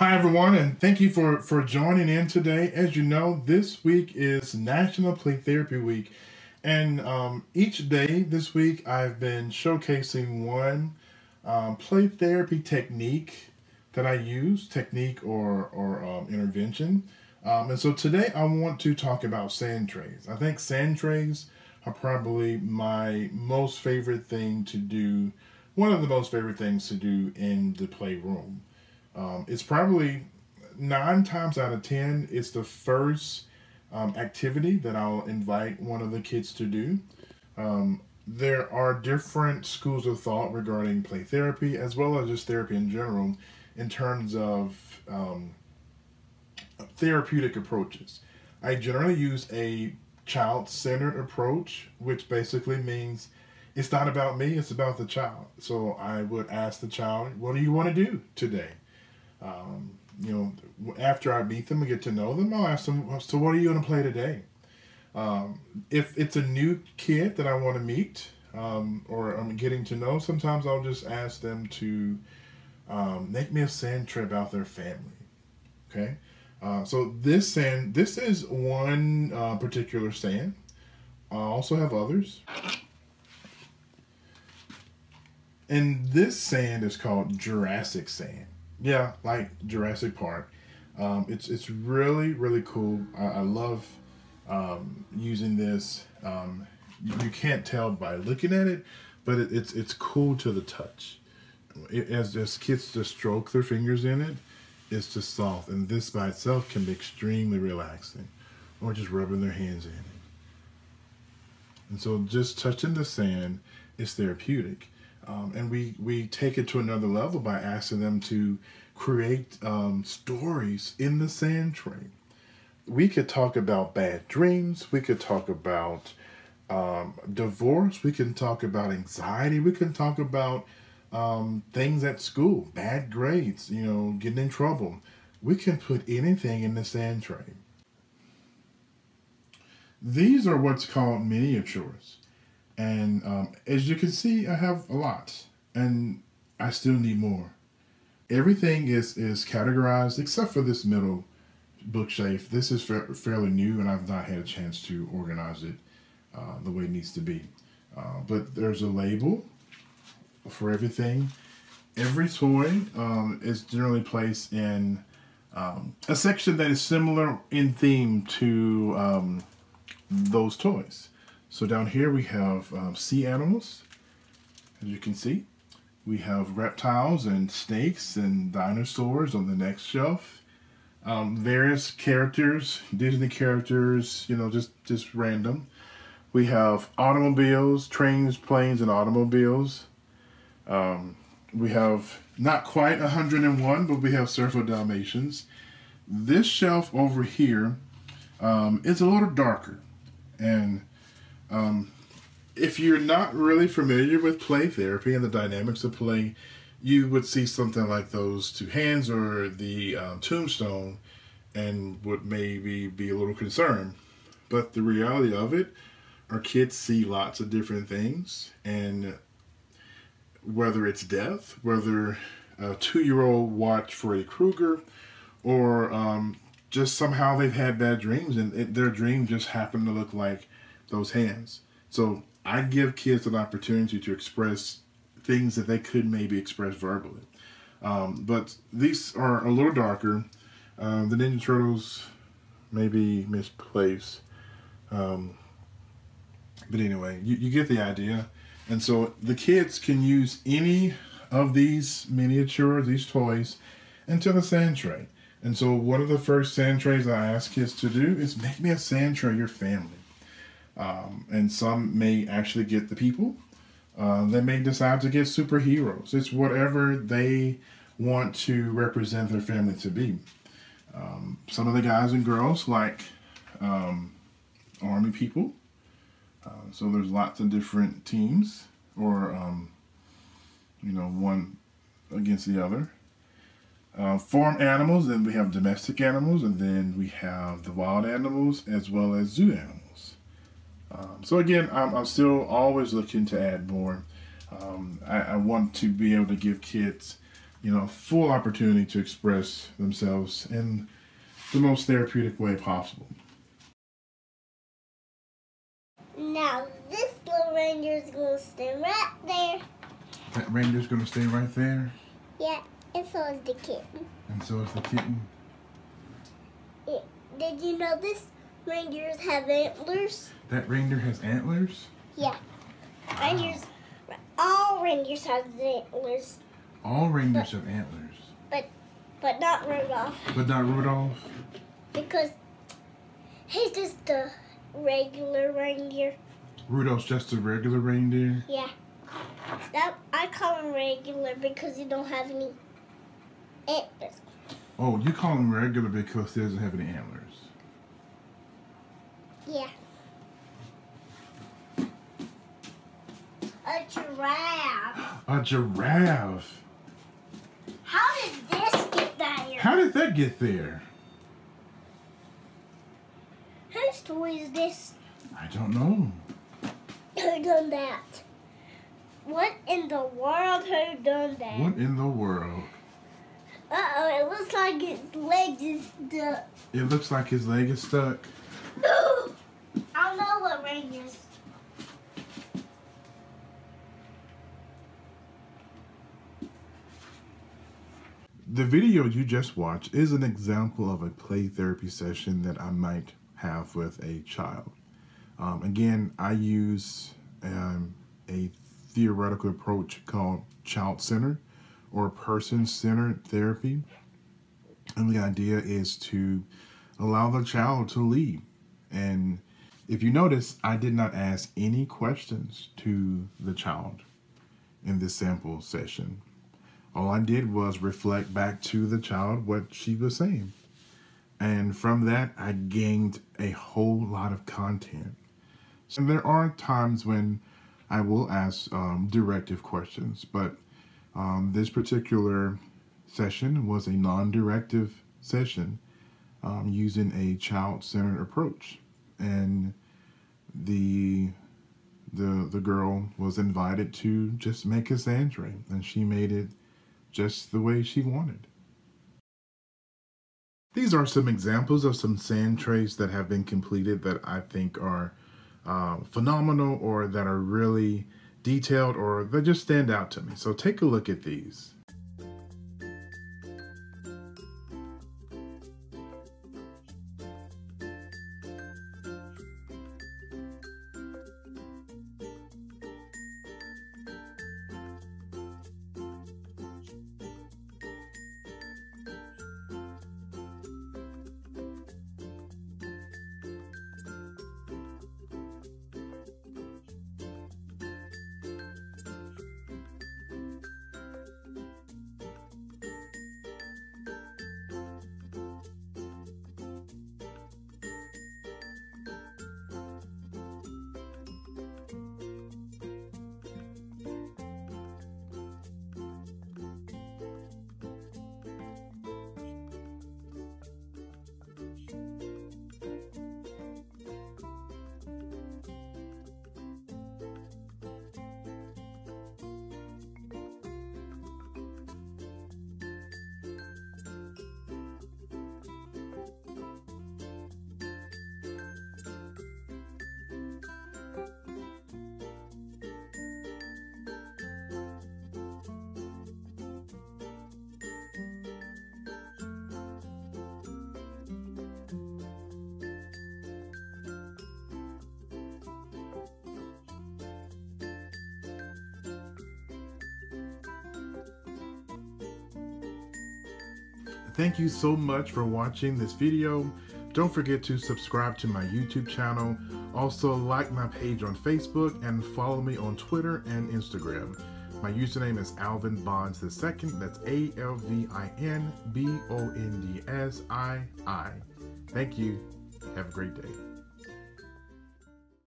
Hi, everyone, and thank you for, for joining in today. As you know, this week is National Play Therapy Week, and um, each day this week I've been showcasing one um, play therapy technique that I use, technique or, or um, intervention. Um, and so today I want to talk about sand trays. I think sand trays are probably my most favorite thing to do, one of the most favorite things to do in the playroom. Um, it's probably nine times out of ten, it's the first um, activity that I'll invite one of the kids to do. Um, there are different schools of thought regarding play therapy as well as just therapy in general in terms of um, therapeutic approaches. I generally use a child centered approach, which basically means it's not about me, it's about the child. So I would ask the child, What do you want to do today? Um, you know, after I meet them and get to know them, I'll ask them, so what are you going to play today? Um, if it's a new kid that I want to meet um, or I'm getting to know, sometimes I'll just ask them to um, make me a sand tray about their family. Okay. Uh, so this sand, this is one uh, particular sand. I also have others. And this sand is called Jurassic sand. Yeah, like Jurassic Park. Um, it's it's really really cool. I, I love um, using this. Um, you, you, can't tell by looking at it, but it, it's it's cool to the touch. It, as as kids just stroke their fingers in it, it's just soft, and this by itself can be extremely relaxing, or just rubbing their hands in it. And so, just touching the sand is therapeutic. Um, and we, we take it to another level by asking them to create um, stories in the sand tray. We could talk about bad dreams. We could talk about um, divorce. We can talk about anxiety. We can talk about um, things at school, bad grades, you know, getting in trouble. We can put anything in the sand tray. These are what's called miniatures. And um, as you can see, I have a lot, and I still need more. Everything is is categorized except for this middle bookshelf. This is fa- fairly new, and I've not had a chance to organize it uh, the way it needs to be. Uh, but there's a label for everything. Every toy um, is generally placed in um, a section that is similar in theme to um, those toys. So down here we have um, sea animals, as you can see. We have reptiles and snakes and dinosaurs on the next shelf. Um, various characters, Disney characters, you know, just, just random. We have automobiles, trains, planes, and automobiles. Um, we have not quite 101, but we have several Dalmatians. This shelf over here um, is a little darker. And um, if you're not really familiar with play therapy and the dynamics of play, you would see something like those two hands or the um, tombstone and would maybe be a little concerned. But the reality of it, our kids see lots of different things, and whether it's death, whether a two year old watched Freddy Krueger, or um, just somehow they've had bad dreams and it, their dream just happened to look like those hands. So I give kids an opportunity to express things that they could maybe express verbally. Um, but these are a little darker. Um, the Ninja Turtles may be misplaced. Um, but anyway, you, you get the idea. And so the kids can use any of these miniatures, these toys, into the sand tray. And so one of the first sand trays I ask kids to do is make me a sand tray, your family. Um, and some may actually get the people. Uh, they may decide to get superheroes. It's whatever they want to represent their family to be. Um, some of the guys and girls like um, army people. Uh, so there's lots of different teams, or um, you know, one against the other. Uh, farm animals, then we have domestic animals, and then we have the wild animals as well as zoo animals. Um, so again, I'm, I'm, still always looking to add more. Um, I, I, want to be able to give kids you know, full opportunity to express themselves in the most therapeutic way possible. Now this little reindeer is gonna stay right there. That reindeer's gonna stay right there. Yeah, and so is the kitten. And so is the kitten. It, did you know this reindeers have antlers? That reindeer has antlers? Yeah. Reindeers, all reindeers have antlers, All reindeers have antlers. but not Rudolph But not Rudolph? because he's just a regular reindeer. Rudolph's just a regular reindeer? Yeah. That I call him regular because he don't have any antlers. Oh, you call him regular because he doesn't have any antlers. Yeah. A giraffe. A giraffe. How did this get there? How did that get there? Whose toy is this? I don't know. Who done that? What in the world? Who done that? What in the world? Uh oh! It looks like his leg is stuck. It looks like his leg is stuck. I don't know what ring is. The video you just watched is an example of a play therapy session that I might have with a child. Um, again, I use um, a theoretical approach called child centered or person centered therapy. And the idea is to allow the child to lead. And if you notice, I did not ask any questions to the child in this sample session all I did was reflect back to the child what she was saying. And from that, I gained a whole lot of content. And there are times when I will ask um, directive questions, but um, this particular session was a non directive session um, using a child centered approach. And the the the girl was invited to just make a sand tray and she made it just the way she wanted. These are some examples of some sand trays that have been completed that I think are uh, phenomenal or that are really detailed or that just stand out to me. So take a look at these. Thank you so much for watching this video. Don't forget to subscribe to my YouTube channel. Also like my page on Facebook and follow me on Twitter and Instagram. My username is Alvin Bonds II. That's A-L-V-I-N B-O-N-D-S-I-I. Thank you. Have a great day.